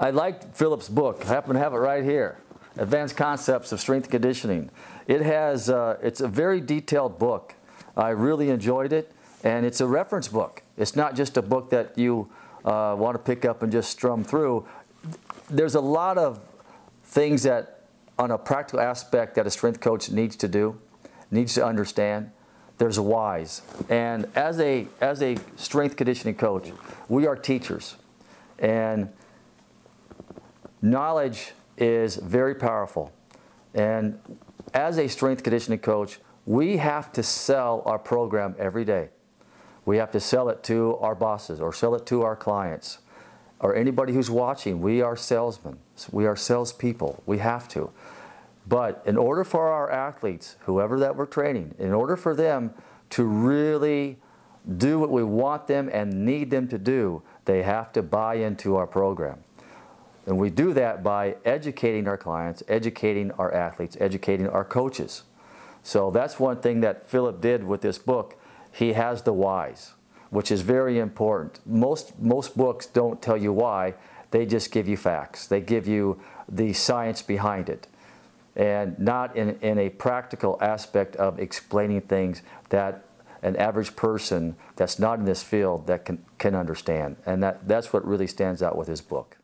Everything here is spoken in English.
I liked Philip's book. I happen to have it right here. Advanced Concepts of Strength Conditioning. It has, uh, it's a very detailed book. I really enjoyed it, and it's a reference book. It's not just a book that you uh, want to pick up and just strum through. There's a lot of things that, on a practical aspect, that a strength coach needs to do, needs to understand. There's whys, and as a as a strength conditioning coach, we are teachers, and knowledge is very powerful. And as a strength conditioning coach, we have to sell our program every day. We have to sell it to our bosses or sell it to our clients or anybody who's watching. We are salesmen. We are salespeople. We have to. But in order for our athletes, whoever that we're training, in order for them to really do what we want them and need them to do, they have to buy into our program. And we do that by educating our clients, educating our athletes, educating our coaches. So that's one thing that Philip did with this book. He has the whys, which is very important. Most, most books don't tell you why, they just give you facts. They give you the science behind it and not in, in a practical aspect of explaining things that an average person that's not in this field that can, can understand. And that, that's what really stands out with his book.